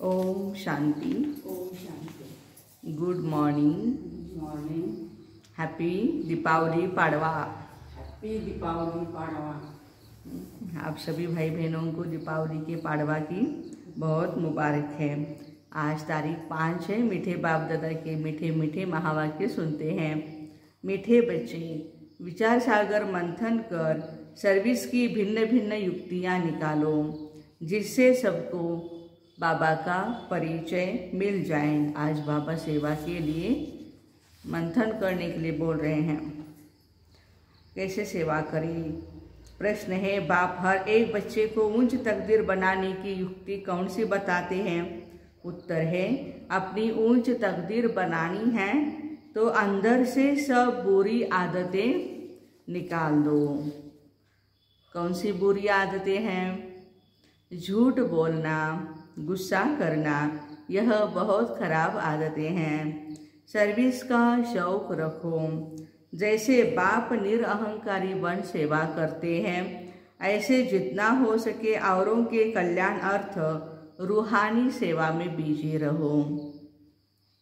ओम शांति। ओम शांति। Good morning good morning happy Deepavali Padwa happy Deepavali Padwa आप सभी भाई बहनों को दीपावली के पाड़वा की बहुत मुबारक है। आज तारीख पाँच है। मीठे बाप दादा के मीठे मीठे महावाक्य सुनते हैं। मीठे बच्चे विचार सागर मंथन कर सर्विस की भिन्न भिन्न युक्तियाँ निकालो जिससे सबको बाबा का परिचय मिल जाए। आज बाबा सेवा के लिए मंथन करने के लिए बोल रहे हैं। कैसे सेवा करें? प्रश्न है, बाप हर एक बच्चे को ऊंच तकदीर बनाने की युक्ति कौन सी बताते हैं? उत्तर है, अपनी ऊंच तकदीर बनानी है तो अंदर से सब बुरी आदतें निकाल दो। कौन सी बुरी आदतें हैं? झूठ बोलना गुस्सा करना, यह बहुत खराब आदतें हैं। सर्विस का शौक रखो। जैसे बाप निरअहंकारी बन सेवा करते हैं, ऐसे जितना हो सके औरों के कल्याण अर्थ रूहानी सेवा में बीजी रहो।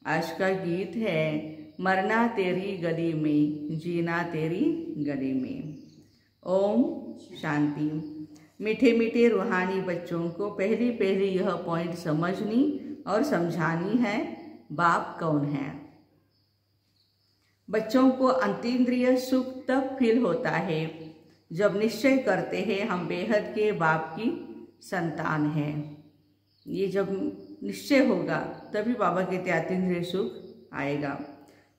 आज का गीत है, मरना तेरी गली में, जीना तेरी गली में। ओम शांति। मीठे मीठे रूहानी बच्चों को पहली पहली यह पॉइंट समझनी और समझानी है, बाप कौन है? बच्चों को अंतीन्द्रिय सुख तब फील होता है, जब निश्चय करते हैं हम बेहद के बाप की संतान हैं। ये जब निश्चय होगा, तभी बाबा के अतीन्द्रिय सुख आएगा।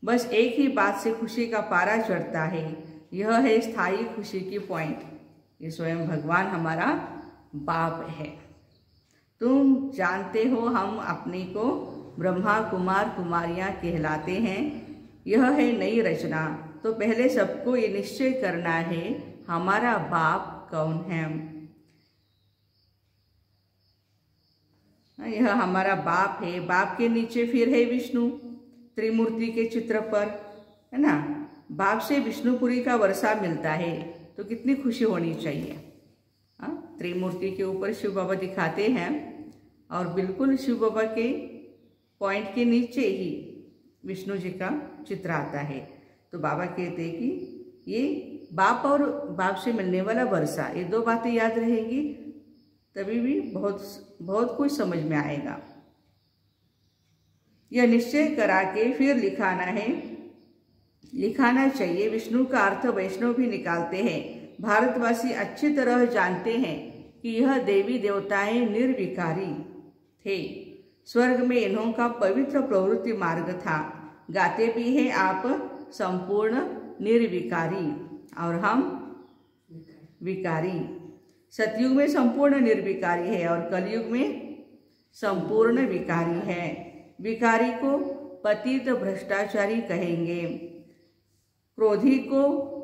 बस एक ही बात से खुशी का पारा चढ़ता है, यह है स्थायी खुशी की पॉइंट ये स्वयं भगवान हमारा बाप है। तुम जानते हो हम अपने को ब्रह्मा, कुमार, कुमारियाँ कहलाते हैं। यह है नई रचना। तो पहले सबको ये निश्चय करना है, हमारा बाप कौन है? यह हमारा बाप है। बाप के नीचे फिर है विष्णु, त्रिमूर्ति के चित्र पर, है ना? बाप से विष्णुपुरी का वर्षा मिलता है। तो कितनी खुशी होनी चाहिए। हाँ त्रिमूर्ति के ऊपर शिव बाबा दिखाते हैं और बिल्कुल शिव बाबा के पॉइंट के नीचे ही विष्णु जी का चित्र आता है। तो बाबा कहते हैं कि ये बाप और बाप से मिलने वाला वर्षा, ये दो बातें याद रहेंगी, तभी भी बहुत बहुत कुछ समझ में आएगा। यह निश्चय करा के फिर लिखाना है लिखाना चाहिए। विष्णु का अर्थ वैष्णव भी निकालते हैं। भारतवासी अच्छी तरह जानते हैं कि यह देवी देवताएँ निर्विकारी थे। स्वर्ग में इन्हों का पवित्र प्रवृत्ति मार्ग था। गाते भी हैं आप संपूर्ण निर्विकारी और हम विकारी। सतयुग में संपूर्ण निर्विकारी है और कलयुग में संपूर्ण विकारी है। विकारी को पतित भ्रष्टाचारी कहेंगे। क्रोधी को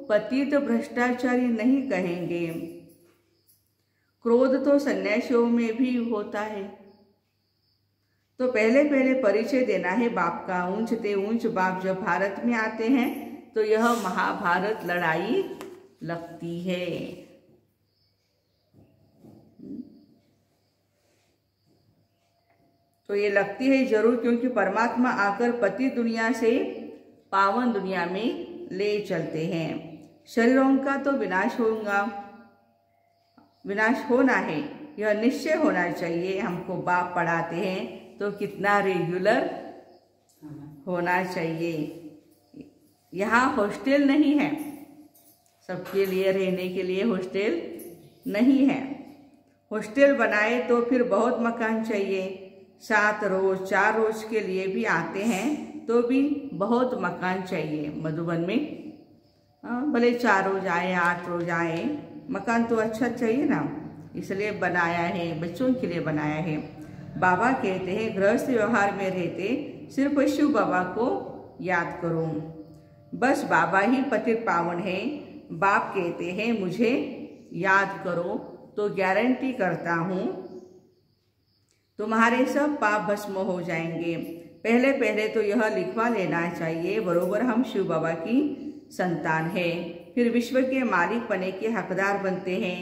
पतित भ्रष्टाचारी नहीं कहेंगे। क्रोध तो सन्यासियों में भी होता है। तो पहले पहले परिचय देना है बाप का। ऊंच ते ऊंच बाप जब भारत में आते हैं तो यह महाभारत लड़ाई लगती है। तो ये लगती है ज़रूर क्योंकि परमात्मा आकर पति दुनिया से पावन दुनिया में ले चलते हैं। शरीरों का तो विनाश होगा विनाश होना है। यह निश्चय होना चाहिए। हमको बाप पढ़ाते हैं तो कितना रेगुलर होना चाहिए। यहाँ हॉस्टल नहीं है। सबके लिए, रहने के लिए हॉस्टल नहीं है। हॉस्टल बनाए तो फिर बहुत मकान चाहिए। सात रोज, चार रोज के लिए भी आते हैं। तो भी बहुत मकान चाहिए मधुबन में। भले चार रोज आए, आठ रोज आए, मकान तो अच्छा चाहिए ना। इसलिए बनाया है, बच्चों के लिए बनाया है। बाबा कहते हैं, गृहस्थ व्यवहार में रहते, सिर्फ़ शिव बाबा को याद करो। बस बाबा ही पतित पावन है। बाप कहते हैं, मुझे याद करो तो गारंटी करता हूँ, तुम्हारे सब पाप भस्म हो जाएँगे। पहले पहले तो यह लिखवा लेना चाहिए बरोबर हम शिव बाबा की संतान है। फिर विश्व के मालिक बने के हकदार बनते हैं।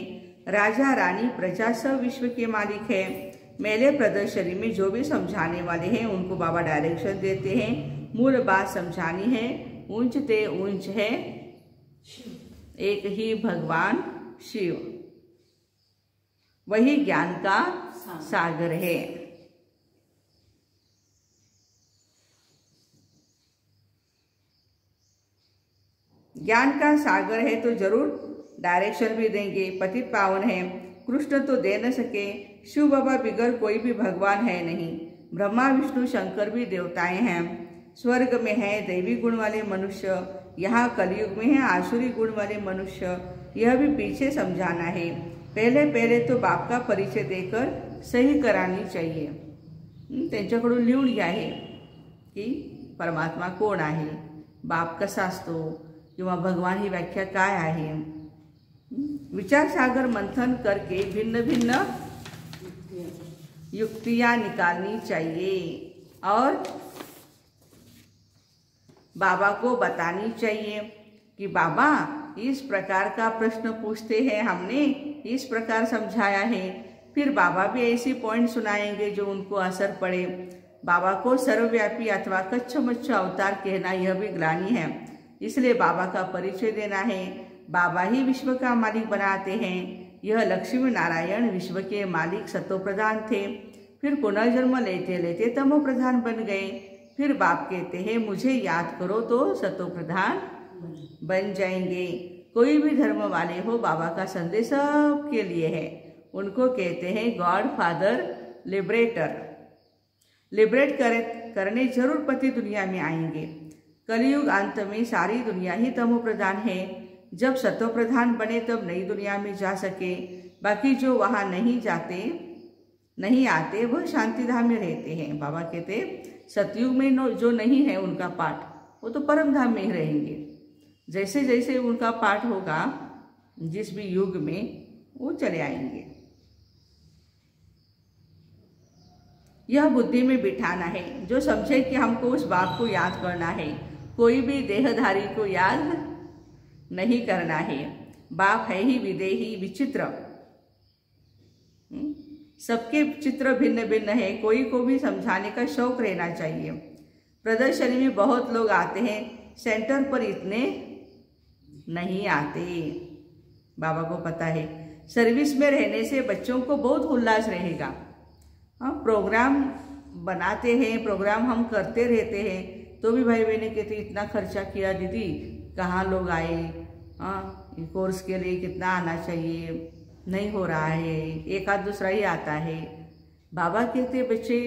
राजा रानी प्रजा सब विश्व के मालिक है। मेले प्रदर्शनी में जो भी समझाने वाले हैं उनको बाबा डायरेक्शन देते हैं। मूल बात समझानी है ऊंच ते ऊंच है। एक ही भगवान शिव। वही ज्ञान का सागर है। ज्ञान का सागर है तो ज़रूर डायरेक्शन भी देंगे, पतित पावन है, कृष्ण तो दे न सके, शिव बाबा बिगर कोई भी भगवान है नहीं, ब्रह्मा, विष्णु, शंकर भी देवताएँ हैं। स्वर्ग में है दैवी गुण वाले मनुष्य, यहाँ कलयुग में है आसुरी गुण वाले मनुष्य, यह भी पीछे समझाना है। पहले पहले तो बाप का परिचय देकर सही करानी चाहिए। त्यांच्याकडून लिहून घ्या हे, की परमात्मा कोण आहे? बाप कसा किंवा भगवान ही व्याख्या काय विचार सागर मंथन करके भिन्न भिन्न युक्तियाँ निकालनी चाहिए और बाबा को बतानी चाहिए कि बाबा, इस प्रकार का प्रश्न पूछते हैं हमने, इस प्रकार समझाया है। फिर बाबा भी ऐसी पॉइंट सुनाएँगे जो उनको असर पड़े। बाबा को सर्वव्यापी अथवा कच्छ मच्छ अवतार कहना यह भी ग्लानी है। इसलिए बाबा का परिचय देना है। बाबा ही विश्व का मालिक बनाते हैं। यह लक्ष्मी नारायण विश्व के मालिक सतो प्रधान थे। फिर पुनर्जन्म लेते लेते तमो प्रधान बन गए। फिर बाप कहते हैं, मुझे याद करो तो सतो प्रधान बन जाएँगे। कोई भी धर्म वाले हो, बाबा का संदेश सबके लिए है। उनको कहते हैं गॉड फादर लिबरेटर। लिबरेट करे, करने ज़रूर पति दुनिया में आएँगे। कलयुग अंत में सारी दुनिया ही तमो प्रधान है। जब सतो प्रधान बने, तब नई दुनिया में जा सके। बाकी जो वहाँ नहीं जाते, नहीं आते, वह शांति धाम में रहते हैं। बाबा कहते, सतयुग में जो नहीं है उनका पाठ, वो तो परम धाम में ही रहेंगे। जैसे जैसे उनका पाठ होगा, जिस भी युग में वो चले आएँगे। यह बुद्धि में बिठाना है। जो समझे कि हमको उस बाप को याद करना है कोई भी देहधारी को याद नहीं करना है। बाप है ही विदेही विचित्र। सबके चित्र भिन्न भिन्न है, कोई को भी समझाने का शौक रहना चाहिए। प्रदर्शनी में बहुत लोग आते हैं, सेंटर पर इतने नहीं आते। बाबा को पता है, सर्विस में रहने से बच्चों को बहुत उल्लास रहेगा। हाँ प्रोग्राम बनाते हैं, प्रोग्राम हम करते रहते हैं तो भी भाई बहने कहते इतना खर्चा किया दीदी कहाँ लोग आए? हाँ कोर्स के लिए कितना आना चाहिए? नहीं हो रहा है एक आध दूसरा ही आता है। बाबा कहते बच्चे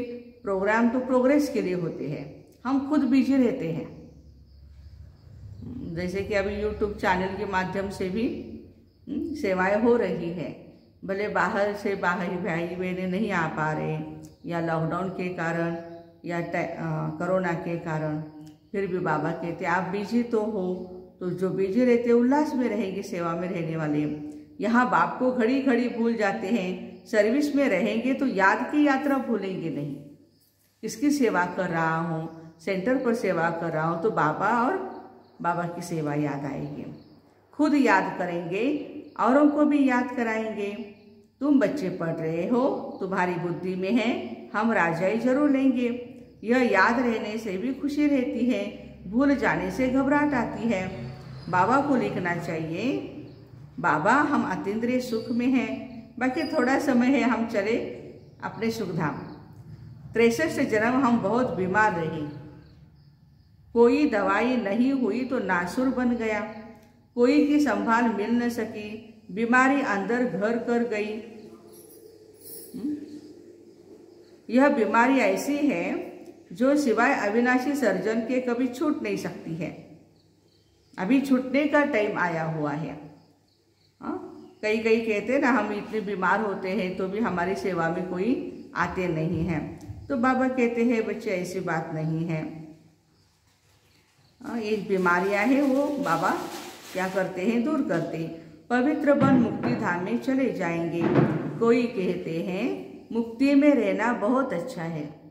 प्रोग्राम तो प्रोग्रेस के लिए होते हैं। हम खुद बिज़ी रहते हैं। जैसे कि अभी यूट्यूब चैनल के माध्यम से भी हम्म, सेवाएँ हो रही है। भले बाहर से बाहर भाई बहने नहीं आ पा रहे या लॉकडाउन के कारण या कोरोना के कारण, फिर भी बाबा कहते, आप बिज़ी तो हो तो जो बिज़ी रहते उल्लास में रहेंगे, सेवा में रहने वाले यहाँ बाप को घड़ी घड़ी भूल जाते हैं, सर्विस में रहेंगे तो याद की यात्रा भूलेंगे नहीं। किसकी सेवा कर रहा हूँ, सेंटर पर सेवा कर रहा हूँ तो बाबा और बाबा की सेवा याद आएगी। खुद याद करेंगे, औरों को भी याद कराएँगे। तुम बच्चे पढ़ रहे हो, तुम्हारी बुद्धि में है, हम राजाई ज़रूर लेंगे। यह याद रहने से भी खुशी रहती है, भूल जाने से घबराहट आती है। बाबा को लिखना चाहिए, बाबा, हम अतीन्द्रिय सुख में हैं, बाकी थोड़ा समय है, हम चले अपने सुखधाम। तिरसठ जन्म हम बहुत बीमार रहे। कोई दवाई नहीं हुई तो नासुर बन गया। कोई की संभाल मिल न सकी, बीमारी अंदर घर कर गई। हम्म? यह बीमारी ऐसी है जो सिवाय अविनाशी सर्जन के कभी छूट नहीं सकती है। अभी छूटने का टाइम आया हुआ है। हाँ कई कई कहते ना, हम इतने बीमार होते हैं तो भी हमारी सेवा में कोई आते नहीं है। तो बाबा कहते हैं, बच्चे, ऐसी बात नहीं है। हाँ ये बीमारियाँ हैं वो, बाबा क्या करते हैं, दूर करते पवित्र बन मुक्ति धाम में चले जाएँगे। कोई कहते हैं, मुक्ति में रहना बहुत अच्छा है।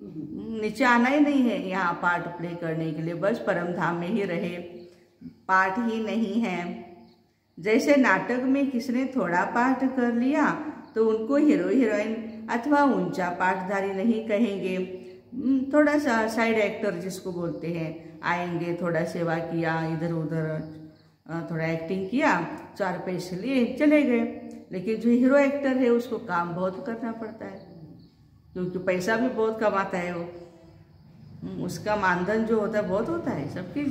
नीचे आना ही नहीं है। यहाँ पाठ प्ले करने के लिए बस परम धाम में ही रहे। पाठ ही नहीं है। जैसे नाटक में किसने थोड़ा पाठ कर लिया तो उनको हीरो हीरोइन अथवा ऊँचा पाठधारी नहीं कहेंगे। थोड़ा सा साइड एक्टर जिसको बोलते हैं, आएँगे, थोड़ा सेवा किया इधर उधर थोड़ा एक्टिंग किया, चार पैसे लिए, चले गए। लेकिन जो हीरो एक्टर है, उसको काम बहुत करना पड़ता है। क्योंकि पैसा भी बहुत कमाता है वो हम्म, उसका मानधन जो होता है बहुत होता है सबकी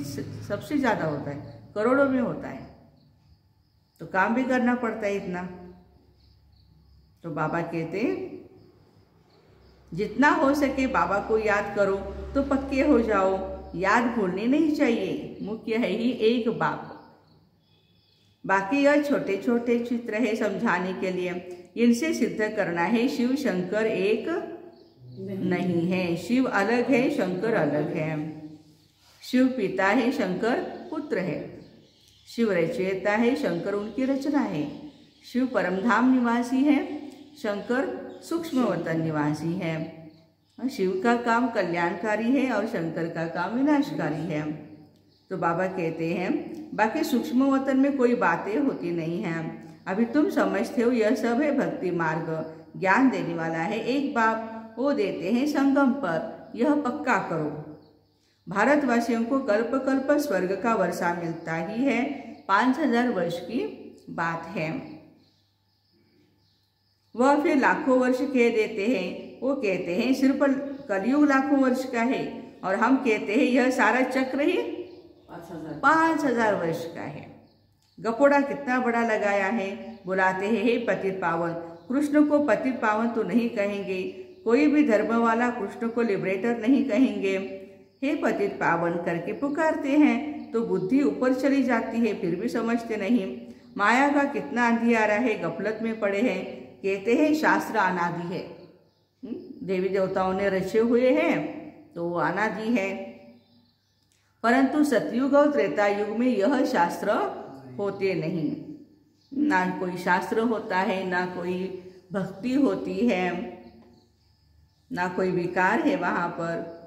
सबसे ज़्यादा होता है करोड़ों में होता है। तो काम भी करना पड़ता है इतना। तो बाबा कहते हैं जितना हो सके बाबा को याद करो तो पक्के हो जाओ याद भूलनी नहीं चाहिए मुख्य है ही एक बाप। बाकी यह छोटे छोटे चित्र है समझाने के लिए। इनसे सिद्ध करना है, शिव शंकर एक नहीं है। शिव अलग है, शंकर अलग है। शिव पिता है, शंकर पुत्र है। शिव रचयिता है, शंकर उनकी रचना है। शिव परमधाम निवासी है, शंकर सूक्ष्म वतन निवासी है। शिव का काम कल्याणकारी है और शंकर का काम विनाशकारी है। तो बाबा कहते हैं, बाकी सूक्ष्म वतन में कोई बातें होती नहीं हैं। अभी तुम समझते हो यह सब है भक्ति मार्ग। ज्ञान देने वाला है एक बाप वो देते हैं संगम पर। यह पक्का करो। भारतवासियों को कल्प कल्प स्वर्ग का वर्षा मिलता ही है। पाँच हज़ार वर्ष की बात है। वह फिर लाखों वर्ष कह देते हैं। वो कहते हैं सिर्फ़ कलयुग लाखों वर्ष का है। और हम कहते हैं यह सारा चक्र ही पाँच हज़ार वर्ष का है। गपोड़ा कितना बड़ा लगाया है? बुलाते हैं हे पतित पावन। कृष्ण को पतित पावन तो नहीं कहेंगे। कोई भी धर्म वाला कृष्ण को लिबरेटर नहीं कहेंगे। हे पतित पावन करके पुकारते हैं तो बुद्धि ऊपर चली जाती है फिर भी समझते नहीं। माया का कितना अंधियारा है गफलत में पड़े हैं। कहते हैं शास्त्र अनादि है। हम्म, देवी देवताओं ने रचे हुए हैं तो वो अनादि है। परंतु सतयुग और त्रेता युग में यह शास्त्र होते नहीं। ना कोई शास्त्र होता है ना कोई भक्ति होती है ना कोई विकार है वहाँ पर।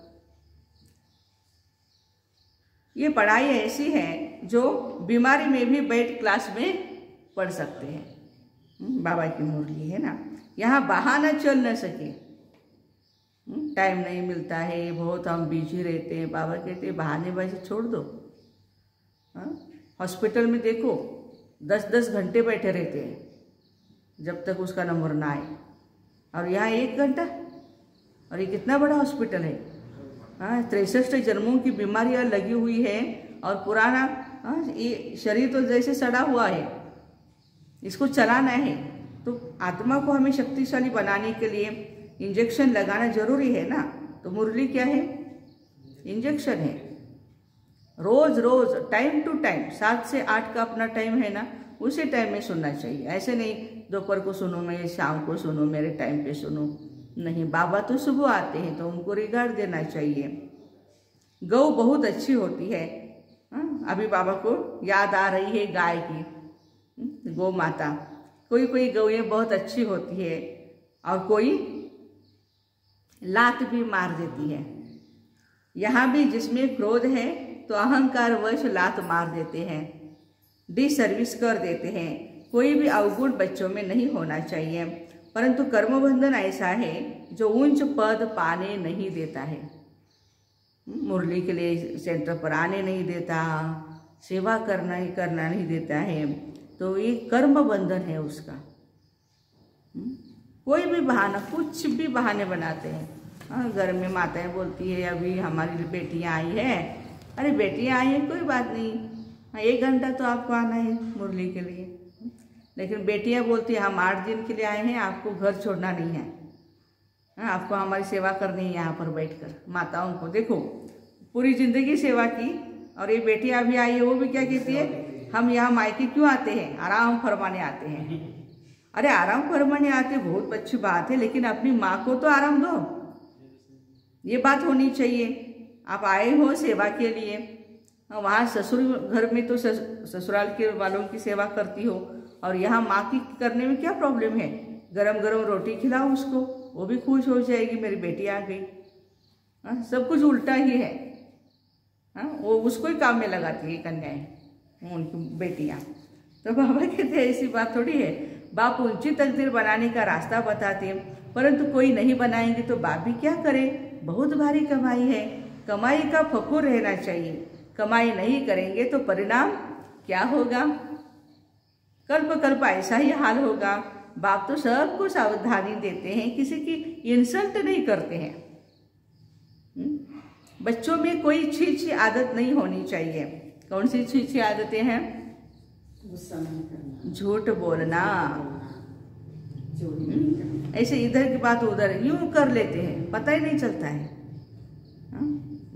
ये पढ़ाई ऐसी है जो बीमारी में भी बैठ क्लास में पढ़ सकते हैं। हम्म, बाबा की मुरली है ना। यहाँ बहाना चल न सके। हम्म, टाइम नहीं मिलता है बहुत हम बिज़ी रहते हैं। बाबा कहते हैं बहानेबाजी छोड़ दो। हाँ? हॉस्पिटल में देखो दस दस घंटे बैठे रहते हैं, जब तक उसका नंबर ना आए। और यहाँ एक घंटा? और ये कितना बड़ा हॉस्पिटल है? हाँ तिरसठ जन्मों की बीमारियाँ लगी हुई है, और पुराना हाँ ये शरीर तो जैसे सड़ा हुआ है, इसको चलाना है। तो आत्मा को हमें शक्तिशाली बनाने के लिए इंजेक्शन लगाना ज़रूरी है ना? तो मुरली क्या है? इंजेक्शन है। रोज रोज टाइम टू टाइम सात से आठ का अपना टाइम है ना उसी टाइम में सुनना चाहिए। ऐसे नहीं दोपहर को सुनो मैं शाम को सुनो मेरे टाइम पे सुनो। नहीं बाबा तो सुबह आते हैं तो उनको रिगार्ड देना चाहिए। गौ बहुत अच्छी होती है। हाँ, अभी बाबा को याद आ रही है गाय की। हम्म, गौ माता। कोई कोई गौएँ बहुत अच्छी होती है और कोई लात भी मार देती है। यहाँ भी जिसमें क्रोध है तो अहंकार वश लात मार देते हैं, डिसर्विस कर देते हैं। कोई भी अवगुण बच्चों में नहीं होना चाहिए। परंतु कर्मबंधन ऐसा है, जो उच्च पद पाने नहीं देता है। मुरली के लिए सेंटर पर आने नहीं देता, सेवा करना ही करना नहीं देता है। तो ये कर्म बंधन है उसका? कोई भी बहाना, कुछ भी बहाने बनाते हैं। हाँ घर में माताएँ बोलती है, अभी हमारी बेटियाँ आई है अरे बेटियाँ आई हैं, कोई बात नहीं। हाँ एक घंटा तो आपको आना है मुरली के लिए। लेकिन बेटियाँ बोलती है, हम आठ दिन के लिए आए हैं, आपको घर छोड़ना नहीं है। हाँ आपको हमारी सेवा करनी है यहाँ पर बैठकर। माताओं को देखो, पूरी ज़िंदगी सेवा की, और ये बेटियाँ अभी आई है, वो भी क्या कहती है, हम यहाँ मायके क्यों आते हैं? आराम फरमाने आते हैं। अरे आराम फरमाने आते, बहुत अच्छी बात है, लेकिन अपनी माँ को तो आराम दो। ये बात होनी चाहिए। आप आए हो सेवा के लिए वहाँ ससुर घर में तो सस, ससुराल के वालों की सेवा करती हो और यहाँ माँ की करने में क्या प्रॉब्लम है? गरम गरम रोटी खिलाओ उसको वो भी खुश हो जाएगी मेरी बेटी आ गई। हाँ सब कुछ उल्टा ही है। हाँ वो उसको ही काम में लगाती है कन्याएँ उनकी बेटियाँ। तो बाबा कहते हैं ऐसी बात थोड़ी है। बाप ऊँची तकदीर बनाने का रास्ता बताते हैं परंतु कोई नहीं बनाएँगे तो बाप भी क्या करे? बहुत भारी कमाई है। कमाई का फकुर रहना चाहिए। कमाई नहीं करेंगे तो परिणाम क्या होगा? कल्प कल्प ऐसा ही हाल होगा। बाप तो सबको सावधानी देते हैं किसी की इंसल्ट नहीं करते हैं। हम्म? बच्चों में कोई अच्छी आदत नहीं होनी चाहिए। कौन सी अच्छी आदतें हैं? झूठ बोलना। करना। ऐसे इधर की बात उधर यूँ कर लेते हैं पता ही नहीं चलता हाँ?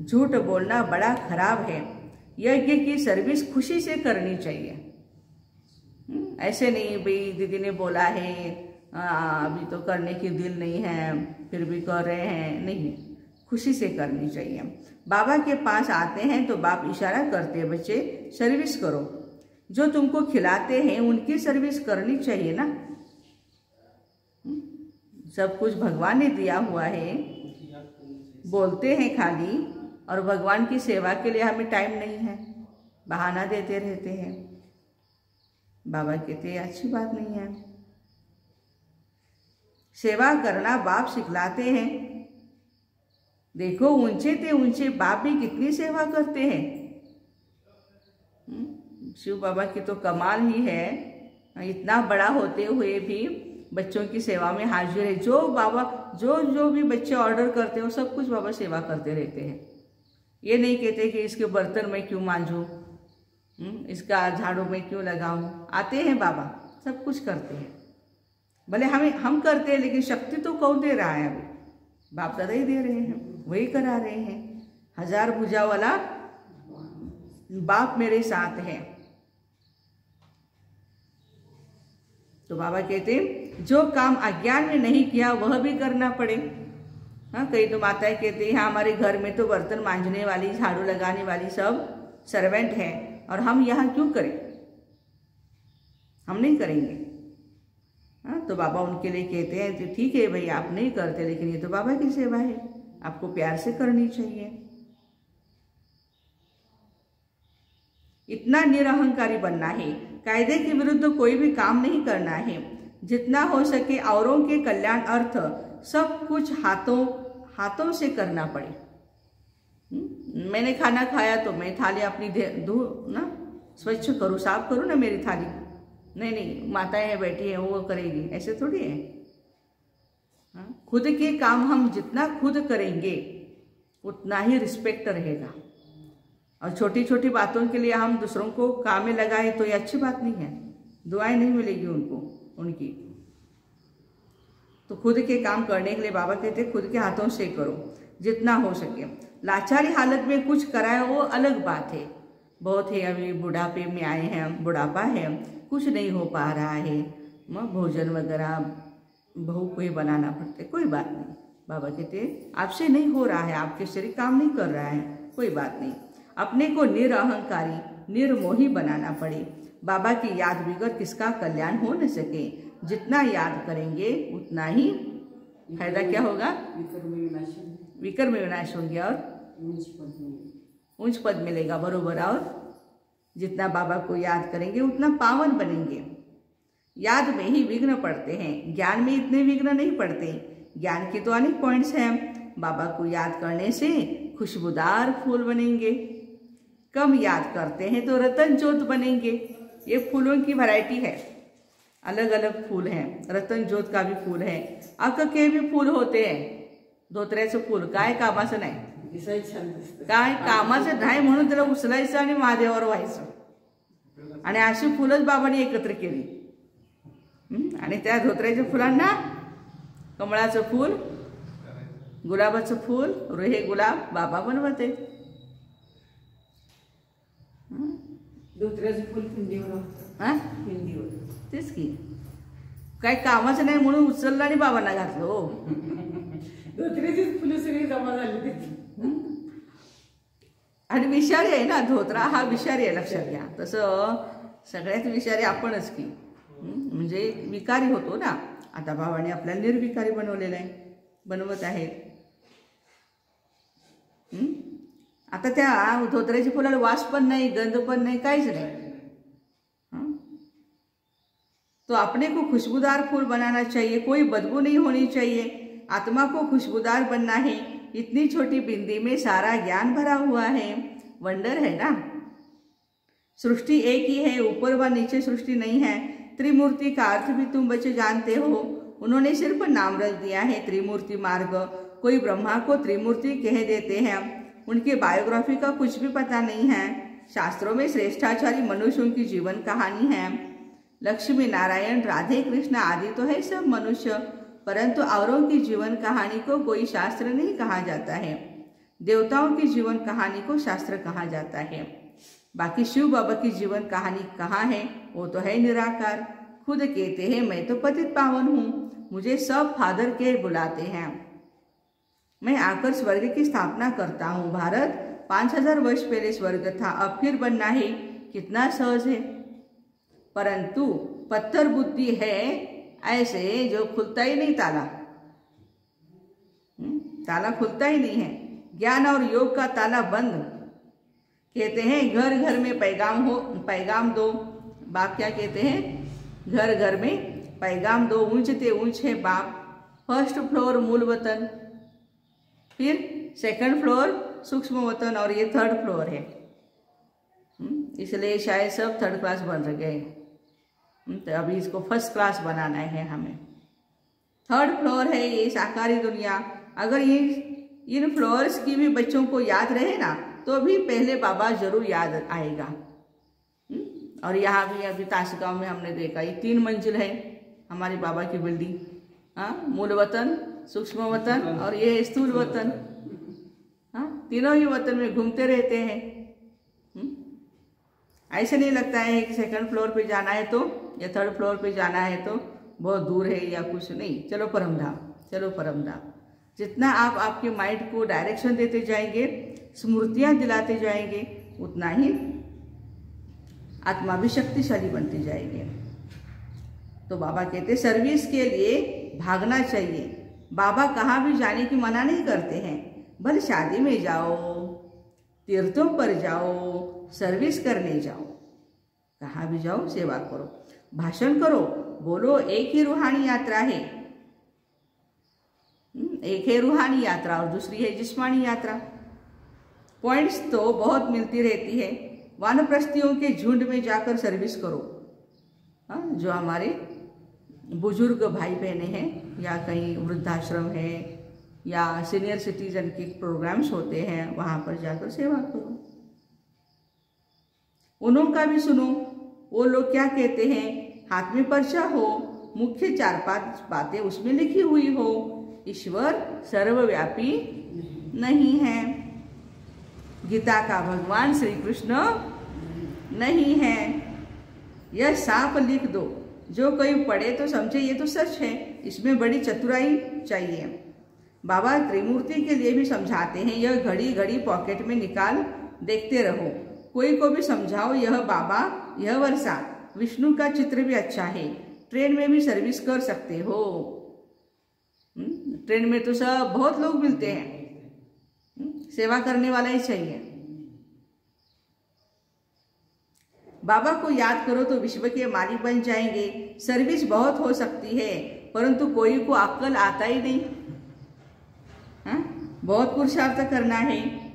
झूठ बोलना बड़ा खराब है। यज्ञ की सर्विस खुशी से करनी चाहिए। हम्म, ऐसे नहीं भाई दीदी ने बोला है हाँ, अभी तो करने की दिल नहीं है फिर भी कर रहे हैं। नहीं खुशी से करनी चाहिए। बाबा के पास आते हैं तो बाप इशारा करते हैं बच्चे सर्विस करो। जो तुमको खिलाते हैं उनकी सर्विस करनी चाहिए ना। हम्म, सब कुछ भगवान ने दिया हुआ है। बोलते हैं खाली। और भगवान की सेवा के लिए हमें टाइम नहीं है। बहाना देते रहते हैं। बाबा कहते हैं अच्छी बात नहीं है। सेवा करना बाप सिखलाते हैं। देखो ऊँचे थे ऊँचे बाप भी कितनी सेवा करते हैं। हम्म, शिव बाबा की तो कमाल ही है। इतना बड़ा होते हुए भी बच्चों की सेवा में हाजिर है। जो बाबा जो जो भी बच्चे ऑर्डर करते हैं वो सब कुछ बाबा सेवा करते रहते हैं। ये नहीं कहते कि इसके बर्तन में क्यों मांझूं हम्म, इसका झाड़ू में क्यों लगाऊँ। आते हैं बाबा सब कुछ करते हैं। भले हमें हम करते हैं लेकिन शक्ति तो कौन दे रहा है अभी? बाप दादा ही दे रहे हैं वही करा रहे हैं। हज़ार भुजा वाला बाप मेरे साथ है। तो बाबा कहते हैं, जो काम अज्ञान में नहीं किया वह भी करना पड़े। हाँ कई तो माताएँ कहती हैं हाँ हमारे घर में तो बर्तन मांझने वाली, झाड़ू लगाने वाली सब सर्वेंट है, और हम यहाँ क्यों करें? हम नहीं करेंगे। हाँ तो बाबा उनके लिए कहते हैं तो ठीक है भाई, आप नहीं करते, लेकिन ये तो बाबा की सेवा है, आपको प्यार से करनी चाहिए। इतना निरहंकारी बनना है, कायदे के विरुद्ध कोई भी काम नहीं करना है। जितना हो सके औरों के कल्याण अर्थ सब कुछ हाथों हाथों से करना पड़े। हम्म, मैंने खाना खाया तो मैं थाली अपनी धो ना? स्वच्छ करूँ साफ़ करूँ ना मेरी थाली? नहीं नहीं माताएँ है बैठी हैं वो करेगी। ऐसे थोड़ी है। हाँ? खुद के काम हम जितना खुद करेंगे उतना ही रिस्पेक्ट रहेगा। और छोटी छोटी बातों के लिए हम दूसरों को काम में लगाए तो ये अच्छी बात नहीं है। दुआएँ नहीं मिलेगी उनको उनकी। तो खुद के काम करने के लिए बाबा कहते खुद के हाथों से करो, जितना हो सके। लाचारी हालत में कुछ कराए वो अलग बात है। बहुत है, अभी बुढ़ापे में आए हैं, बुढ़ापा है, कुछ नहीं हो पा रहा है। म, भोजन वगैरह बहू को ही बनाना पड़ता है, कोई बात नहीं। बाबा कहते आपसे नहीं हो रहा है, आपके शरीर काम नहीं कर रहा है, कोई बात नहीं। अपने को निरअहंकारी, निर्मोही बनाना पड़े। बाबा की याद बिगड़ किसका कल्याण हो न सके? जितना याद करेंगे, उतना ही फ़ायदा क्या होगा? विकर्म विकर्म विनाश होंगे और में ऊंच पद मिलेगा, बरोबर। और जितना बाबा को याद करेंगे, उतना पावन बनेंगे। याद में ही विघ्न पड़ते हैं। ज्ञान में इतने विघ्न नहीं पड़ते। ज्ञान के तो अनेक पॉइंट्स हैं। बाबा को याद करने से खुशबूदार फूल बनेंगे। कम याद करते हैं तो रतन जोत बनेंगे। ये फूलों की वैरायटी है। अलग अलग फूल हैं। रतन जोत का भी फूल है। अक के भी फूल होते हैं। धोत्र्याचं फूल। काय कामाचं नाही काय कामाचं नाही म्हणून त्याला उचलायचं आणि महादेवावर व्हायचं. आणि अशी फुलंच बाबांनी एकत्र केली? आणि त्या धोत्र्याच्या फुलांना कमळाचं फूल गुलाबाचं फूल हे गुलाब बाबा बनवते. धोत्र्याचं फुल पिंडीवर होतं. हा? पिंडीवर तेच की. काय कामाचं नाही म्हणून उचललं आणि बाबांना घातलं हो. धोत्र्याचीच फुलं सगळी जमा झाली आणि विषारी आहे ना धोत्रा हा विषारी आहे लक्षात घ्या. तसं सगळ्यात विषारी आपणच की? म्हणजे विकारी होतो ना. आता बाबाने आपल्याला निर्विकारी बनवलेलं आहे बनवत आहेत? आता त्या धोत्र्याच्या फुलाला वास पण नाही गंध पण नाही काहीच नाही. तो अपने को खुशबूदार फूल बनाना चाहिए, कोई बदबू नहीं होनी चाहिए। आत्मा को खुशबूदार बनना है इतनी छोटी बिंदी में सारा ज्ञान भरा हुआ है। वंडर है ना? सृष्टि एक ही है, ऊपर व नीचे सृष्टि नहीं है। त्रिमूर्ति का अर्थ भी तुम बच्चे जानते हो। उन्होंने सिर्फ़ नाम रख दिया है, त्रिमूर्ति मार्ग। कोई ब्रह्मा को त्रिमूर्ति कह देते हैं। उनके बायोग्राफी का कुछ भी पता नहीं है। शास्त्रों में श्रेष्ठाचारी मनुष्यों की जीवन कहानी है। लक्ष्मी नारायण, राधे कृष्ण आदि तो है सब मनुष्य, परंतु औरों की जीवन कहानी को कोई शास्त्र नहीं कहा जाता है। देवताओं की जीवन कहानी को शास्त्र कहा जाता है। बाकी शिव बाबा की जीवन कहानी कहाँ है, वो तो है निराकार। खुद कहते हैं, मैं तो पतित पावन हूँ, मुझे सब फादर के बुलाते हैं। मैं आकर स्वर्ग की स्थापना करता हूँ। भारत पाँच हज़ार वर्ष पहले स्वर्ग था, अब फिर बनना है। कितना सहज है। परंतु पत्थर बुद्धि है ऐसे जो खुलता ही नहीं ताला। हम्म, ताला खुलता ही नहीं है। ज्ञान और योग का ताला बंद। कहते हैं घर घर में पैगाम हो पैगाम दो। बाप क्या कहते हैं? घर घर में पैगाम दो। ऊंचते ऊँचे बाप। फ़र्स्ट फ्लोर मूल वतन। फिर सेकंड फ्लोर सूक्ष्म वतन और ये थर्ड फ्लोर है। हम्म, इसलिए शायद सब थर्ड क्लास बन गए। तो अभी इसको फ़र्स्ट क्लास बनाना है हमें। थर्ड फ्लोर है ये साकारी दुनिया। अगर ये, इन फ्लोर्स की भी बच्चों को याद रहे ना तो भी पहले बाबा ज़रूर याद आएगा। हम्म? और यहाँ भी, अभी ताशगांव में हमने देखा, ये तीन मंजिल है हमारे बाबा की बिल्डिंग हाँ मूल वतन, सूक्ष्म वतन और ये स्थूल वतन। हाँ तीनों ही वतन में घूमते रहते हैं। हम्म? ऐसे नहीं लगता है कि सेकंड फ्लोर पे जाना है तो या थर्ड फ्लोर पे जाना है तो बहुत दूर है या कुछ नहीं। चलो परमधाम चलो परमधाम जितना आप आपके माइंड को डायरेक्शन देते जाएँगे, स्मृतियाँ दिलाते जाएँगे, उतना ही आत्मा भी शक्तिशाली बनती जाएगी। तो बाबा कहते सर्विस के लिए भागना चाहिए। बाबा कहाँ भी जाने की मना नहीं करते हैं। भले शादी में जाओ, तीर्थों पर जाओ, सर्विस करने जाओ। कहाँ भी जाओ, सेवा करो। भाषण करो बोलो एक ही रूहानी यात्रा है। हम्म, एक है रूहानी यात्रा और दूसरी है जिस्मानी यात्रा। पॉइंट्स तो बहुत मिलती रहती है। वानप्रस्थियों के झुंड में जाकर सर्विस करो। हाँ जो हमारे बुज़ुर्ग भाई बहने हैं या कहीं वृद्धाश्रम है या सीनियर सिटीजन के प्रोग्राम्स होते हैं वहाँ पर जाकर सेवा करो। उनका भी सुनो वो लोग क्या कहते हैं? हाथ में पर्चा हो, मुख्य चार पाँच बातें उसमें लिखी हुई हो, ईश्वर सर्वव्यापी नहीं है। गीता का भगवान श्री कृष्ण नहीं है। यह साफ़ लिख दो। जो कोई पढ़े तो समझे, ये तो सच है। इसमें बड़ी चतुराई चाहिए। बाबा त्रिमूर्ति के लिए भी समझाते हैं, यह घड़ी घड़ी पॉकेट में निकाल देखते रहो। कोई को भी समझाओ, यह बाबा, यह वर्षा। विष्णु का चित्र भी अच्छा है। ट्रेन में भी सर्विस कर सकते हो। हम्म, ट्रेन में तो सब बहुत लोग मिलते हैं। हम्म, सेवा करने वाला ही चाहिए। बाबा को याद करो तो विश्व के मालिक बन जाएँगे। सर्विस बहुत हो सकती है परंतु कोई को अक्कल आता ही नहीं। हा? बहुत पुरुषार्थ करना है।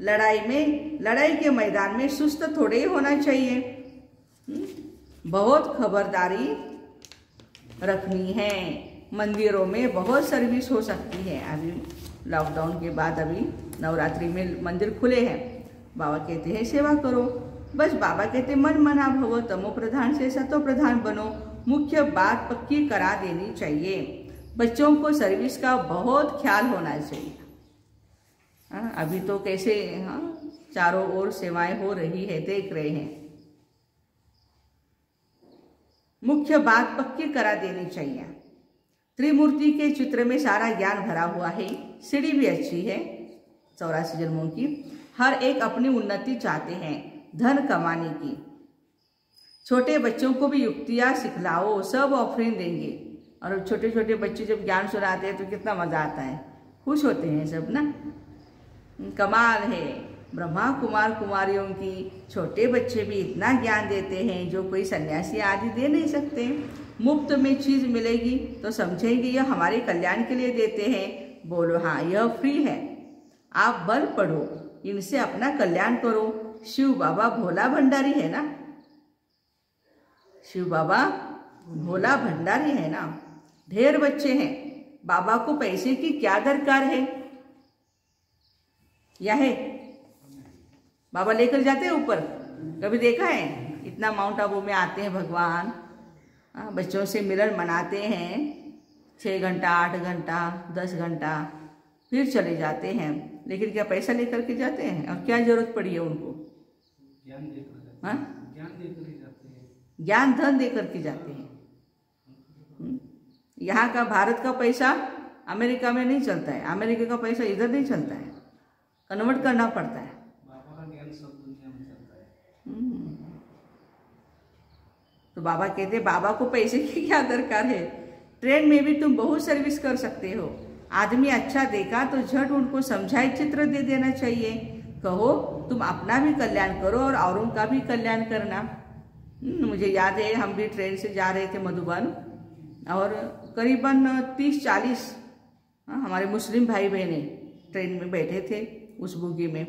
लड़ाई में लड़ाई के मैदान में सुस्त थोड़े ही होना चाहिए। हम्म? बहुत खबरदारी रखनी है। मंदिरों में बहुत सर्विस हो सकती है। अभी लॉकडाउन के बाद अभी नवरात्रि में मंदिर खुले हैं। बाबा कहते हैं, सेवा करो। बस बाबा कहते मन मना भव, तमो प्रधान से सतो प्रधान बनो। मुख्य बात पक्की करा देनी चाहिए। बच्चों को सर्विस का बहुत ख्याल होना चाहिए। हाँ अभी तो कैसे हाँ चारों ओर सेवाएँ हो रही है, देख रहे हैं। मुख्य बात पक्की करा देनी चाहिए। त्रिमूर्ति के चित्र में सारा ज्ञान भरा हुआ है, सीढ़ी भी अच्छी है, चौरासी जन्मों की। हर एक अपनी उन्नति चाहते हैं, धन कमाने की। छोटे बच्चों को भी युक्तियाँ सिखलाओ, सब ऑफरिंग देंगे। और छोटे छोटे बच्चे जब ज्ञान सुनाते हैं तो कितना मज़ा आता है। खुश होते हैं सब ना? कमाल है। ब्रह्मा कुमार कुमारियों की छोटे बच्चे भी इतना ज्ञान देते हैं, जो कोई सन्यासी आदि दे नहीं सकते। मुफ़्त में चीज़ मिलेगी तो समझेंगे, यह हमारे कल्याण के लिए देते हैं। बोलो हाँ यह फ्री है। आप बल पढ़ो, इनसे अपना कल्याण करो। शिव बाबा भोला भंडारी है ना? शिव बाबा भोला भंडारी है ना? ढेर बच्चे हैं। बाबा को पैसे की क्या दरकार है? यह है बाबा लेकर जाते हैं ऊपर। कभी देखा है? इतना माउंट आबू में आते हैं भगवान। हाँ, बच्चों से मिलन मनाते हैं। छः घंटा आठ घंटा दस घंटा फिर चले जाते हैं। लेकिन क्या पैसा लेकर के जाते हैं? और क्या ज़रूरत पड़ी है उनको? ज्ञान देकर हाँ। ज्ञान देकर ही जाते हैं। ज्ञान धन दे करके जाते हैं। हम्म? यहाँ का भारत का पैसा अमेरिका में नहीं चलता है। अमेरिका का पैसा इधर नहीं चलता है। कन्वर्ट करना पड़ता है बाबा का ज्ञान सब दुनिया में चलता है हम्म। तो बाबा कहते बाबा को पैसे की क्या दरकार है? ट्रेन में भी तुम बहुत सर्विस कर सकते हो। आदमी अच्छा देखा तो झट उनको समझाई चित्र दे देना चाहिए। कहो तुम अपना भी कल्याण करो और औरों का भी कल्याण करना। हम्म, मुझे याद है हम भी ट्रेन से जा रहे थे मधुबन और करीबन तीस चालीस हमारे मुस्लिम भाई बहने ट्रेन में बैठे थे उस बुगी में।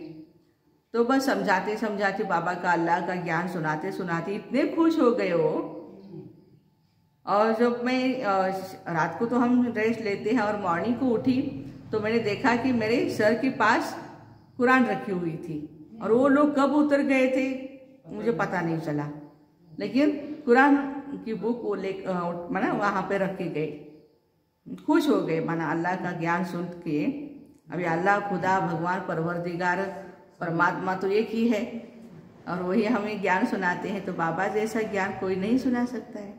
तो बस समझाते समझाते बाबा का अल्लाह का ज्ञान सुनाते सुनाते इतने खुश हो गए वो। और जब मैं रात को तो हम रेस्ट लेते हैं और मॉर्निंग को उठी तो मैंने देखा कि मेरे सर के पास कुरान रखी हुई थी। और वो लोग कब उतर गए थे, मुझे पता नहीं चला। लेकिन कुरान की बुक वो ले माना वहाँ पे रख गए। खुश हो गए, माना अल्लाह का ज्ञान सुन के। अभी अल्लाह खुदा, भगवान, परवरदिगार परमात्मा तो एक ही है। और वही हमें ज्ञान सुनाते हैं तो बाबा जैसा ज्ञान कोई नहीं सुना सकता है।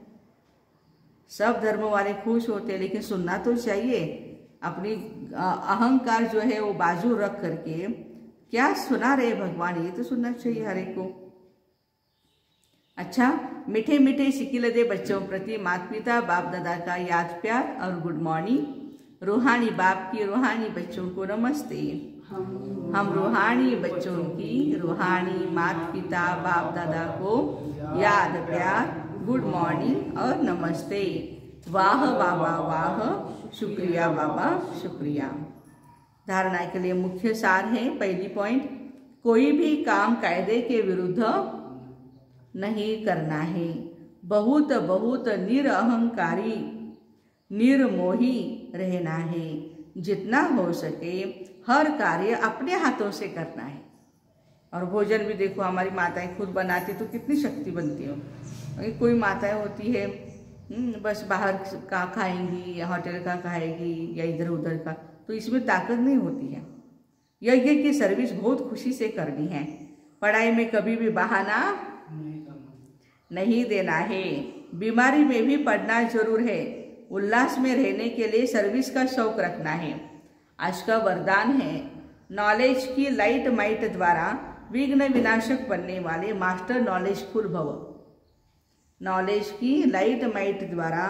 सब धर्मों वाले खुश होते हैं, लेकिन सुनना तो चाहिए। अपनी अहंकार जो है, वो बाजू रख करके, क्या सुना रहे भगवान? ये तो सुनना चाहिए हर एक को। अच्छा मीठे मीठे शिकिलदे बच्चों प्रति माता पिता बाप दादा का याद, प्यार और गुड मॉर्निंग। रूहानी बाप की रूहानी बच्चों को नमस्ते। हम रूहानी बच्चों की रूहानी माता पिता बाप दादा को याद, प्यार, गुड मॉर्निंग और नमस्ते। वाह बाबा वाह शुक्रिया बाबा शुक्रिया। धारणा के लिए मुख्य सार है, पहली पॉइंट कोई भी काम कायदे के विरुद्ध नहीं करना है। बहुत बहुत निरअहंकारी निर्मोही रहना है। जितना हो सके हर कार्य अपने हाथों से करना है। और भोजन भी देखो हमारी माताएँ खुद बनाती तो कितनी शक्ति बनती हो। कोई माताएँ होती है हम्म, बस बाहर का खाएँगी या होटल का खाएगी या इधर उधर का तो इसमें ताकत नहीं होती है। यज्ञ की सर्विस बहुत खुशी से करनी है। पढ़ाई में कभी भी बहाना नहीं नहीं देना है। बीमारी में भी पढ़ना ज़रूर है। उल्लास में रहने के लिए सर्विस का शौक रखना है। आज का वरदान है नॉलेज की लाइट माइट द्वारा विघ्न विनाशक बनने वाले मास्टर नॉलेजफुल भव नॉलेज की लाइट माइट द्वारा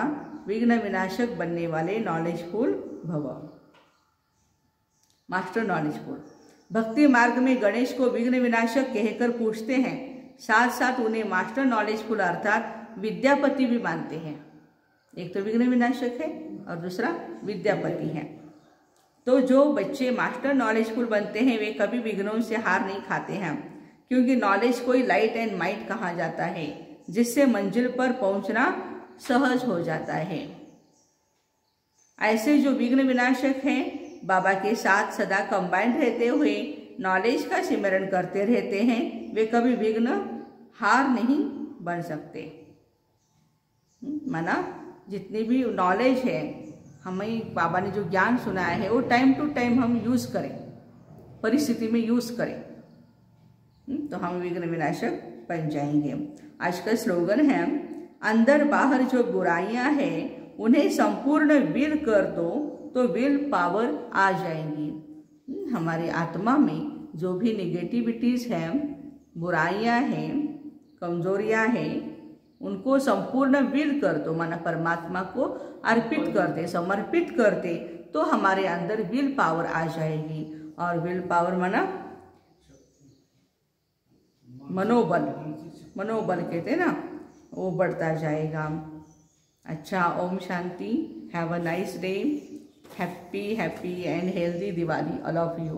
विघ्न विनाशक बनने वाले नॉलेजफुल भव मास्टर नॉलेजफुल भक्ति मार्ग में गणेश को विघ्न विनाशक कहकर पूछते हैं। साथ साथ उन्हें मास्टर नॉलेजफुल अर्थात विद्यापति भी मानते हैं। एक तो विघ्न विनाशक है और दूसरा विद्यापति है। तो जो बच्चे मास्टर नॉलेजफुल बनते हैं वे कभी विघ्नों से हार नहीं खाते हैं क्योंकि नॉलेज कोई लाइट एंड माइट कहा जाता है जिससे मंजिल पर पहुँचना सहज हो जाता है। ऐसे जो विघ्न विनाशक हैं बाबा के साथ सदा कंबाइंड रहते हुए नॉलेज का सिमरण करते रहते हैं वे कभी विघ्न हार नहीं बन सकते। हम्म, माना जितनी भी नॉलेज है हमें बाबा ने जो ज्ञान सुनाया है वो टाइम टू टाइम हम यूज़ करें परिस्थिति में यूज़ करें। हम्म, तो हम विघ्न विनाशक बन जाएँगे। आज का स्लोगन है अंदर बाहर जो बुराइयाँ हैं उन्हें संपूर्ण विल कर दो तो विल पावर आ जाएँगी। हम्म, हमारी आत्मा में जो भी निगेटिविटीज हैं बुराइयाँ हैं कमजोरियाँ हैं उनको संपूर्ण विल कर दो, माना परमात्मा को अर्पित कर दे, समर्पित कर दे तो हमारे अंदर विल पावर आ जाएगी। और विल पावर माना मनोबल मनोबल कहते ना, वो बढ़ता जाएगा। अच्छा ओम शांति have a nice day happy happy and healthy Diwali all of you